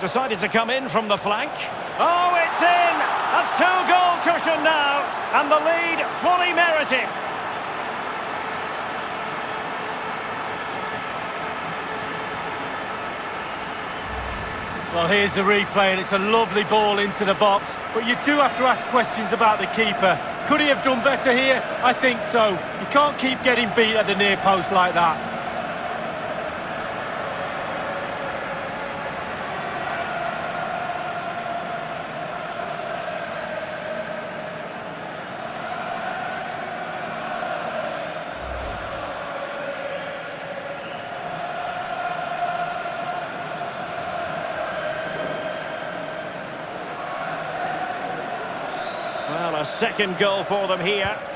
Decided to come in from the flank. Oh, it's in! A two-goal cushion now, and the lead fully merited. Well, here's the replay, and it's a lovely ball into the box. But you do have to ask questions about the keeper. Could he have done better here? I think so. You can't keep getting beat at the near post like that. Well, a second goal for them here.